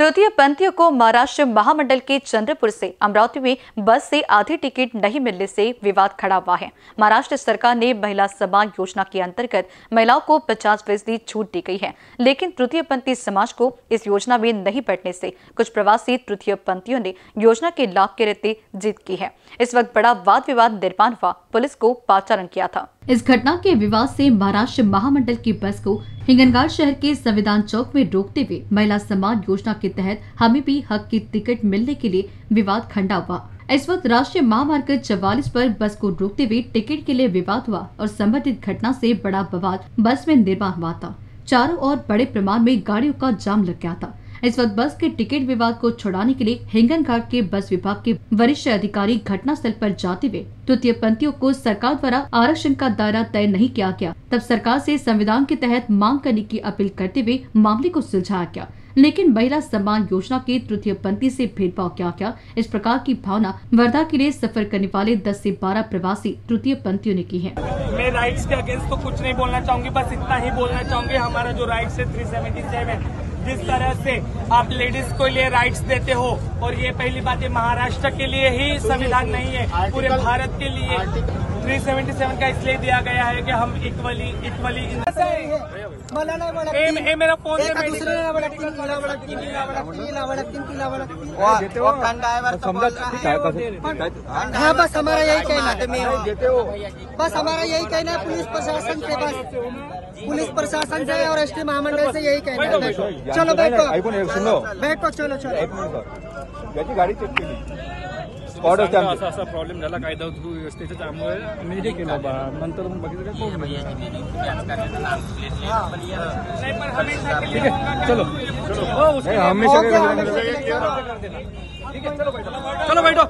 तृतीय पंथियों को महाराष्ट्र महामंडल के चंद्रपुर से अमरावती में बस से आधी टिकट नहीं मिलने से विवाद खड़ा हुआ है। महाराष्ट्र सरकार ने महिला सम्मान योजना के अंतर्गत महिलाओं को 50 फ़ीसदी छूट दी गई है, लेकिन तृतीय पंथी समाज को इस योजना में नहीं बैठने से कुछ प्रवासी तृतीय पंथियों ने योजना के लाभ के रहते जीत की है। इस वक्त बड़ा वाद विवाद निर्माण हुआ पुलिस को पाचारण किया था। इस घटना के विवाद से महाराष्ट्र महामंडल की बस को हिंगनघाट शहर के संविधान चौक में रोकते हुए महिला सम्मान योजना के तहत हमें भी हक की टिकट मिलने के लिए विवाद खंडा हुआ। इस वक्त राष्ट्रीय महामार्ग चौवालीस पर बस को रोकते हुए टिकट के लिए विवाद हुआ और संबंधित घटना से बड़ा विवाद बस में निर्माण हुआ था। चारों ओर बड़े प्रमाण में गाड़ियों का जाम लग गया था। इस वक्त बस के टिकट विवाद को छुड़ाने के लिए हिंगन घाट के बस विभाग के वरिष्ठ अधिकारी घटना स्थल पर जाते हुए तृतीय पंथियों को सरकार द्वारा आरक्षण का दायरा तय नहीं किया गया। तब सरकार से संविधान के तहत मांग करने की अपील करते हुए मामले को सुलझाया गया। लेकिन महिला सम्मान योजना के तृतीय पंथी से भेदभाव किया गया। इस प्रकार की भावना वर्धा के लिए सफ़र करने वाले 10 से 12 प्रवासी तृतीय पंथियों ने की है। मैं राइट्स के अगेंस्ट तो कुछ नहीं बोलना चाहूँगी, बस इतना ही बोलना चाहूँगी, हमारा जो राइट्स है 377 जिस तरह से आप लेडीज़ को लिए राइट्स देते हो और ये पहली बात ये महाराष्ट्र के लिए ही संविधान नहीं है पूरे भारत के लिए। 377 का इसलिए दिया गया है कि हम इक्वली इक्वली ए, मेरा फ़ोन वळख हाँ? बस हमारा यही कहना है बस हमारा यही कहना है पुलिस प्रशासन से बस पुलिस प्रशासन से और एस टी महामंडल से यही कहना है। चलो बैठो। सुनो। बैठो चलो चलो। गाडी चेक असते असा असा प्रॉब्लेम झाला कायदा व्यवस्थेचा त्यामुळे मी हे। केलं बा? नंतर मग बघितलं काय कोण नाही. नहीं पर हमेशा के लिए होगा चलो। हो गया, काय- चलो बैठो।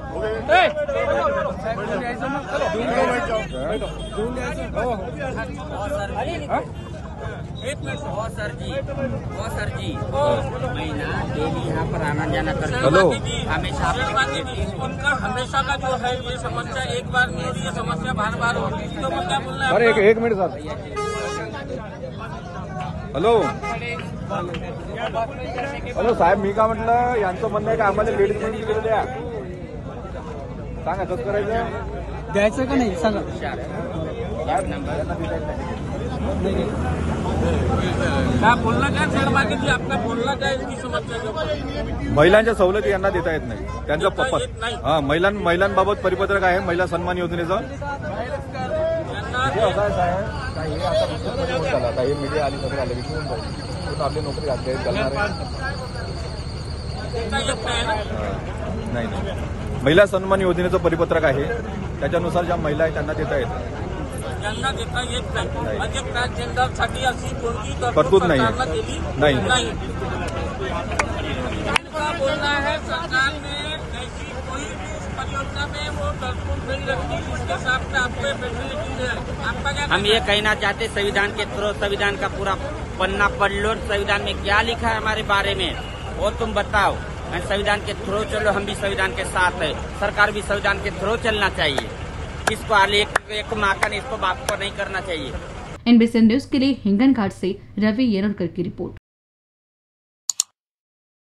हो सर जी हो सर जी मैं ना डेली यहाँ पर आना जाना करता हूँ। हेलो हमेशा उनका हमेशा का जो है ये समस्या एक बार नहीं होती ये समस्या बार बार होती है तो मैं क्या बोलना है अरे एक एक मिनिट सर। हॅलो हॅलो साहेब मी का म्हटलं यांचं म्हणणं आहे का आम्हाला लेडीज़ मध्ये तिकडे द्या. सांगा कसं करायचं? द्यायचं का नाही? सांगा. क्या बोलना क्या? शेर बाकी जी आपका बोलना क्या? है इनकी समस्या के ऊपर महिलांच्या सवलती यांना देता येत नाही. त्यांचं देता पप्पा येत नाही. हा महिलां महिलांबाबत परिपत्रक आहे महिला सन्मान योजनेचं. यांना हे असं आहे साहेब. का हे आता नुकतंच होत झालं. आता हे मीडिया आली सगळे आले की होऊन जाईल पूर्ण आपली नोकरी घातली आहे, करणार आहे. देता येत नाही ना? हा. नाही नाही. महिला सन्मान योजनेचं परिपत्रक आहे. त्याच्यानुसार ज्या महिला आहेत त्यांना देता येतं अशी कोणती तरतूद केली नाही. नाही। बोलना है सरकार ने ऐसी कोई भी इस परियोजना में वो तरतूद नहीं रखी जिसके साथ में आपको फैसिलिटी है। आपका क्या हम ये कहना चाहते संविधान के थ्रू संविधान का पूरा पन्ना पढ़ लो संविधान में क्या लिखा है हमारे बारे में? वो तुम बताओ। मैं संविधान के थ्रू चलो हम भी संविधान के साथ है। सरकार भी संविधान के थ्रू चलना चाहिए। इसको आले एक, माकन इसको बाप को नहीं करना चाहिए। एनबीसी न्यूज़ के लिए हिंगन घाट ऐसी रवि येरलकर की रिपोर्ट।